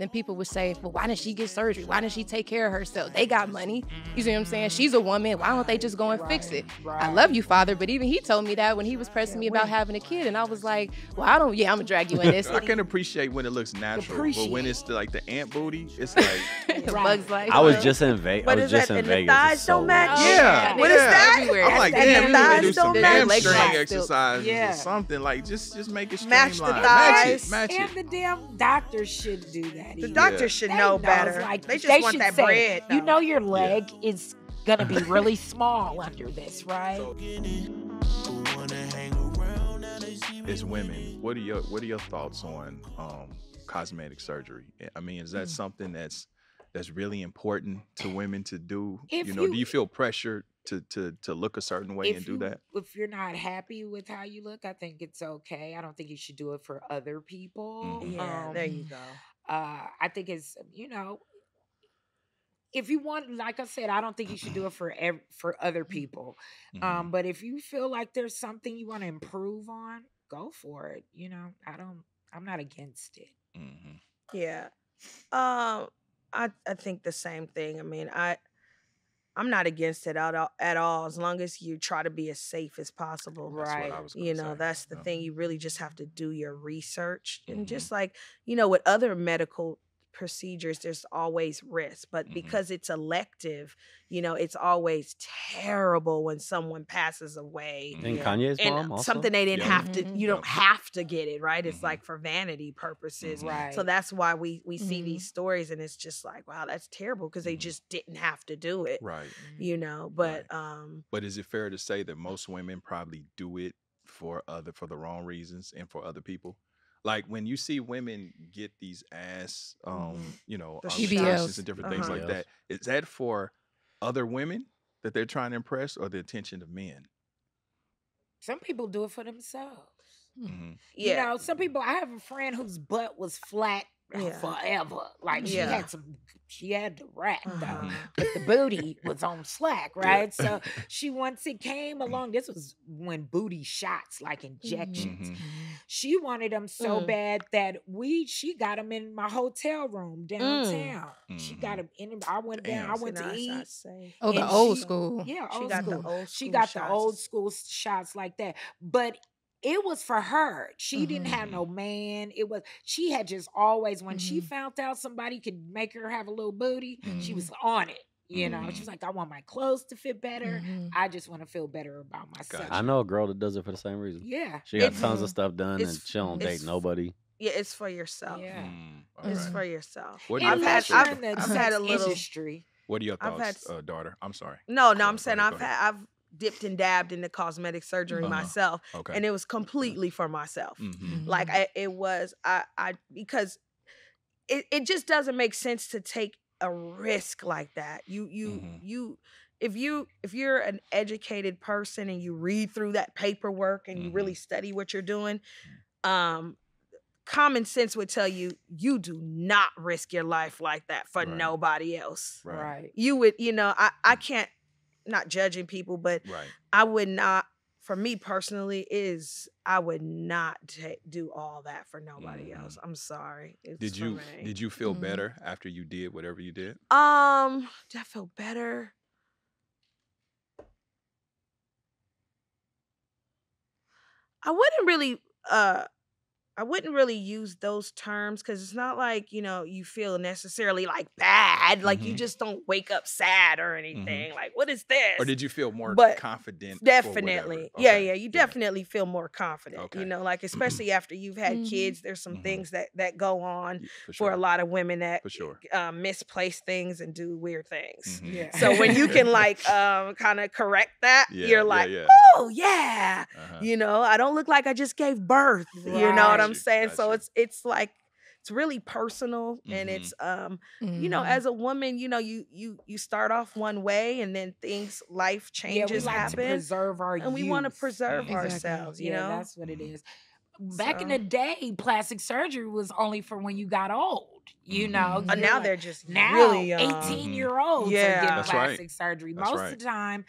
then people would say, well, why didn't she get surgery? Why didn't she take care of herself? They got money. You see what I'm saying? She's a woman. Why don't they just go and fix it? I love you, father. But even he told me that when he was pressing me about having a kid. And I was like, well, I don't, yeah, I'm gonna drag you in this. I can appreciate when it looks natural, but when it's the, like the ant booty, it's like bugs like. I was just in Vegas. I was is just that? in And the Vegas. thighs It's so don't match? Oh, yeah, What yeah. is that? Everywhere. I'm like, And damn, the you gotta thighs do some don't match? hamstring Legs exercises Yeah. or something. Like just just make it Match the thighs. Match it, match And the damn doctors should do that. The doctor Yeah. should They know better. Like, they just they want should that say, bread. You know your leg is gonna be really small under this, right? As women, what are your what are your thoughts on um, cosmetic surgery? I mean, is that Mm. something that's that's really important to women to do? If you know, you- do you feel pressure to to to look a certain way and do you, that? If you're not happy with how you look, I think it's okay. I don't think you should do it for other people. Mhm. Yeah, Um, there you go. Uh, I think it's you know, if you want, like I said, I don't think you should do it for ev- for other people. Mhm. Um, but if you feel like there's something you want to improve on, go for it. You know, I don't. I'm not against it. Mhm. Yeah. Um, I I think the same thing. I mean, I I'm not against it at all, at all as long as you try to be as safe as possible. That's what I Right. was You know, say. that's the Yeah. thing. You really just have to do your research. And Mhm. just like, you know, with other medical procedures, there's always risk. But Mhm. because it's elective, you know, it's always terrible when someone passes away. And Yeah. Kanye's And mom also. something they didn't Yeah. have to, Mhm. you don't have to get it, right? It's Mhm. like for vanity purposes. Right. So that's why we we see Mhm. these stories and it's just like, wow, that's terrible because they just didn't have to do it. Right. You know, but um But is it fair to say that most women probably do it for other for the wrong reasons and for other people? Like when you see women get these ass, um, Mhm. you know, The um, injections and different things Uh-huh. like that, is that for other women that they're trying to impress or the attention of men? Some people do it for themselves. Mhm. yeah. You know, some people. I have a friend whose butt was flat Yeah. forever. Like she Yeah. had some. She had the rack though. Uh-huh. but the booty was on slack, right? So she once it came along, this was when booty shots, like injections. Mhm. She wanted them so Mm. bad that we she got them in my hotel room downtown. She got them in. I went down. I went See, to eat. Oh, the old she- school. Yeah, She old got school. the old she school got the old school shots like that, but. It was for her. She didn't have Mhm. no man. It was she had just always when she Mhm. found out somebody could make her have a little booty, she Mhm. was on it. You know, she Mhm. was like, I want my clothes to fit better. Mhm. I just want to feel better about myself. I know a girl that does it for the same reason. Yeah. She got It's- tons of stuff done and it's- she don't date nobody. Yeah, it's for yourself. Yeah. Mm, It's okay. for yourself. What are your Unless thoughts? you're I've- I've had a little- industry. What are your I've thoughts, had- uh, daughter? I'm sorry. No, no, I'm saying I've had I've dipped and dabbed into cosmetic surgery Uh-huh. myself, Okay. and it was completely for myself. Mhm. Like I, it was I I because it, it just doesn't make sense to take a risk like that. You you Mhm. you if you if you're an educated person and you read through that paperwork and you Mhm. really study what you're doing, um common sense would tell you you do not risk your life like that for Right. nobody else. Right. Right. You would, you know, I I can't not judging people, but Right. I would not for me personally is I would not ta- do all that for nobody else. I'm sorry. It's Did you me. did you feel Mhm. better after you did whatever you did? Um, did I feel better? I wouldn't really uh I wouldn't really use those terms because it's not like, you know, you feel necessarily like bad. Like you Mhm. just don't wake up sad or anything. Like, what is this? Or did you feel more But confident? Definitely. whatever? Yeah, yeah. You definitely feel more confident. Okay. You know, like especially after you've had Mhm. kids, there's some Mhm. things that that go on Yeah, for, for a lot of women that For sure. um, misplace things and do weird things. Mhm. Yeah. So when you can like um, kind of correct that, Yeah, you're like, yeah. oh yeah, Uh-huh. you know, I don't look like I just gave birth. You know what Right. I'm Gotcha, saying? So it's it's like it's really personal and Mhm. it's um you know Mhm. as a woman you know you you you start off one way and then things life yeah, we changes like to happen preserve our and we want to preserve Exactly. ourselves you yeah, know that's what it is. Back in the day, plastic surgery was only for when you got old. You know, Uh, Uh, now like- they're just now really young. 18 year olds are getting That's right. plastic surgery. That's Most right. of the time,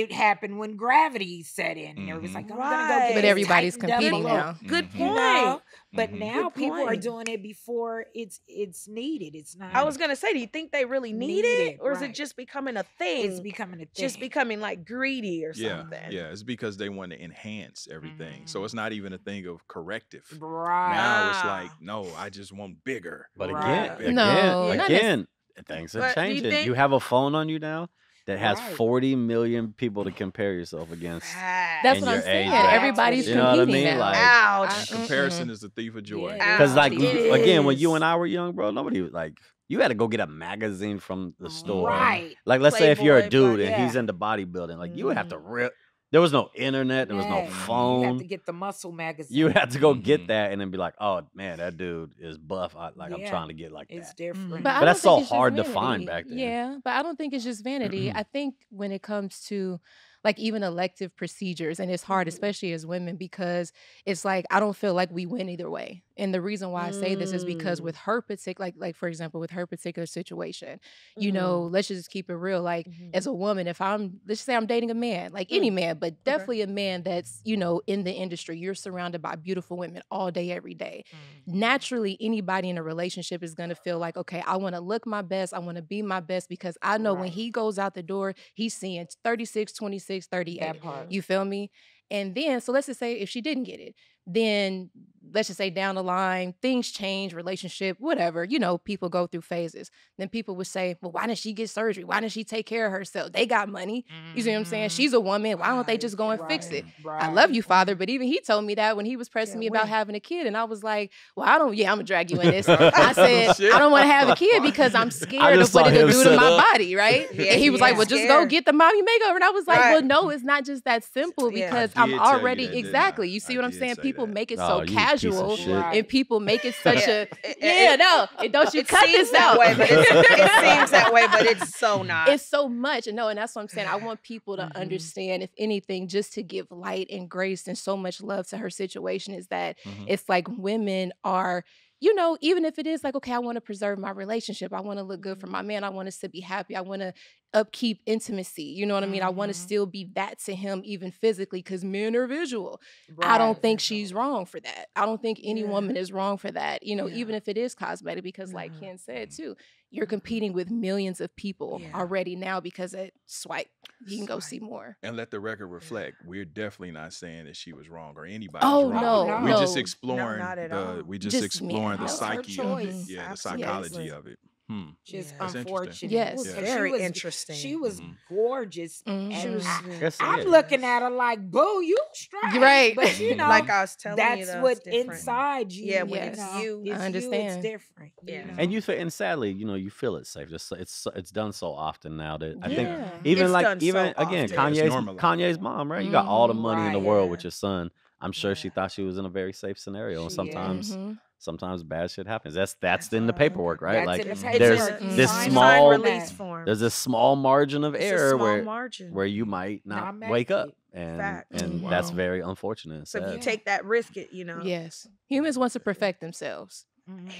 it happened when gravity set in, and everybody's Mhm. like, "I'm gonna go Right. get But everybody's tightened up a competing now. Good Mhm. You point. know? But Mhm. now Good people are doing it before it's it's needed. It's not. I was gonna say, do you think they really need, Need it, it, or is it just becoming a thing? it's becoming a thing. just becoming like greedy or Yeah, something. yeah. It's because they want to enhance everything. So Mhm. it's not even a thing of corrective. right. Now it's like, no, I just want bigger. But Right. again, No, again, not again, things are But do you changing. think- you have a phone on you now that has Right. 40 million people to compare yourself against. That's what I'm your saying. age bracket. Everybody's You know what I competing mean? now. Like- Ouch. I- Comparison is the thief of joy. Yeah. Because like It again, when you and I were young, bro, nobody was like you had to go get a magazine from the store. Right. Like let's say if you're a dude but- and he's Yeah. into bodybuilding, like you would have to Mm. rip. There was no internet. There was no phone. You have phone. to get the muscle magazine. You had to go get Mhm. that and then be like, oh man, that dude is buff. I, like I'm Yeah. trying to get like It's that. different. But, I But don't that's think so it's just hard to find vanity. back then. Yeah, but I don't think it's just vanity. I think when it comes to like even elective procedures, and it's hard, Mhm. especially as women, because it's like I don't feel like we win either way. And the reason why I say this is because Mm. with her particular, like like for example, with her particular situation, you Mhm. know, let's just keep it real. Like Mhm. as a woman, if I'm let's just say I'm dating a man, like any man, but definitely a man that's you know in the industry, you're surrounded by beautiful women all day, every day Mm. naturally anybody in a relationship is going to feel like okay i want to look my best i want to be my best because i know when he goes out the door he's seeing 36 26 38 that part. you feel me and then so let's just say if she didn't get it then let's just say down the line things change relationship whatever you know people go through phases then people would say well why didn't she get surgery why didn't she take care of herself they got money you see what i'm saying Mhm. she's a woman why don't they just go and fix right, it I love you. Father, but even he told me that when he was pressing Yeah, me about when? having a kid, and I was like, "Well, I don't. Yeah, I'm gonna drag you in this." I said, "I don't want to have a kid because I'm scared of what it'll do to set my body, right?" Yeah, and he was like, yeah. "Well, just go get the mommy makeover," and I was like, Right. "Well, no, it's not just that simple because I I'm did tell you already that, exactly. You see I what I'm saying? People make it so you piece of casual, and people make it such Yeah. a It- yeah, it- no. And don't you it cut seems this that out? way, but it seems that way, but it's so not. it's so much and no and that's what i'm saying i want people to Mhm. understand if anything just to give light and grace and so much love to her situation is that Mhm. it's like women are you know even if it is like okay i want to preserve my relationship i want to look good for my man i want us to be happy i want to upkeep intimacy you know what i mean i want to still be that to him even physically because men are visual I don't think she's wrong for that. I don't think any Yeah. woman is wrong for that. You know, Yeah. even if it is cosmetic, because like Mhm. Ken said too, you're competing with millions of people Yeah. already now because at swipe, you can go see more. And let the record reflect, we're definitely not saying that she was wrong or anybody. Oh, wrong. no, we're just no. exploring not at the all. we just, Just exploring me. the That's her psyche, choice. yeah, the Absolutely. psychology of it. Hmm. Just Yeah. Unfortunate. Yes. Yeah. 'Cause Very she was, interesting. She was Mhm. gorgeous. Mhm. She And was. I, I'm Yeah. looking at her like, boo, you straight. right. But you know, like I was telling you, that's what different. inside you. Yeah, when you it's know, you. I it's understand. it's different. you Yeah. know? And you feel, and sadly, you know, you feel it safe. Just it's it's done so often now that I think even It's like done so even again often. Kanye's. Kanye's mom, right? You got all the Mhm. money in the world Yeah. with your son. I'm sure she thought she was in a very safe scenario. And She is. sometimes Mhm. Sometimes bad shit happens. That's that's That's in the uh-huh. paperwork, right? That's like in the there's in this signed small- release form. there's this small margin of It's error where margin. where you might not, Not make wake up. And Facts. and Wow. that's very unfortunate. and so if you take that risk, it you know. Yes. Humans want to perfect themselves. Yeah.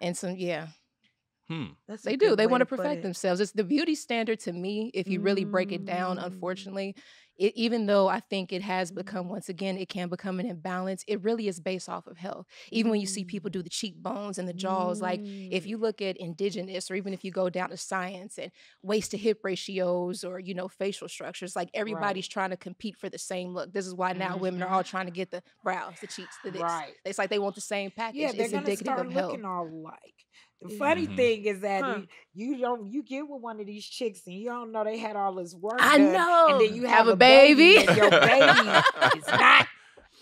And some, yeah, Hmm. That's they do. They want to perfect themselves. It's the beauty standard to me, if you really break it down, Mm. unfortunately. It, even though I think it has become, once again, it can become an imbalance, it really is based off of health. Even when you see people do the cheekbones and the jaws, like if Mm. you look at indigenous or even if you go down to science and waist to hip ratios or you know facial structures like everybody's trying to compete for the same look this is why now women are all trying to get the brows the cheeks the this Right. it's like they want the same package Yeah, they're it's gonna indicative start of health looking all alike. The Yeah. funny Mhm. thing is that Huh. you, you don't you get with one of these chicks and you don't know they had all this work. I done, know. And then you Have have, a baby. and your baby is not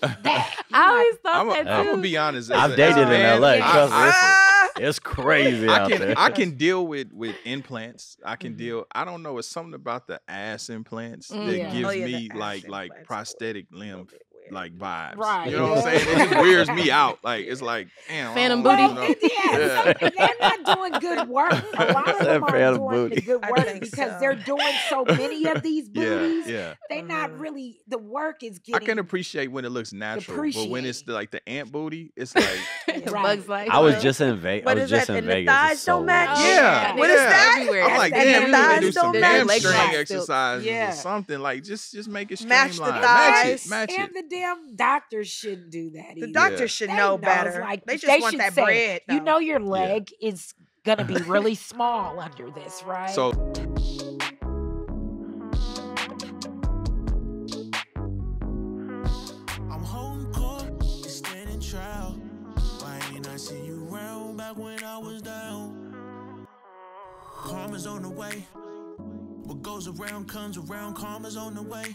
that. i always thought I'm that too gonna be honest. I've dated in man, LA. yeah. Trust me, it's, Ah! it's crazy I out can there. I can deal with with implants. I can Mhm. deal. I don't know. It's something about the ass implants Mm. that Yeah. gives Oh, yeah, me like like implants prosthetic a limb bit weird. Like vibes. Right. You know what I'm saying? It just wears me out. Like it's like damn. Phantom booty. Well, yeah, Yeah. so they're not doing good work. A lot of them are fan of doing the booty. good work because so. they're doing so many of these Yeah, booties. yeah. they're not Mhm. really the work is getting I can appreciate when it looks natural, but when it's the, like the ant booty, it's like Right. Bugs like I was just in Vegas. I was is just that? in And the thighs so don't match? weird. yeah, What is yeah. that? Everywhere. I'm like, that damn, new you need to thighs do some don't match. hamstring exercises Yeah. or something. Like just just make it Match the streamlined. Match it. thighs. Match and it. The damn doctors shouldn't do that. The either. doctor should They know better. Like they just want that say, bread. You know your leg is gonna be really small under this, right? So I'm holding court, it's standing trial. Why ain't I see you round back when I was down? Karma's on the way. What goes around comes around, karma's on the way.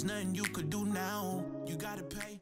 There's nothing you could do now. You gotta pay.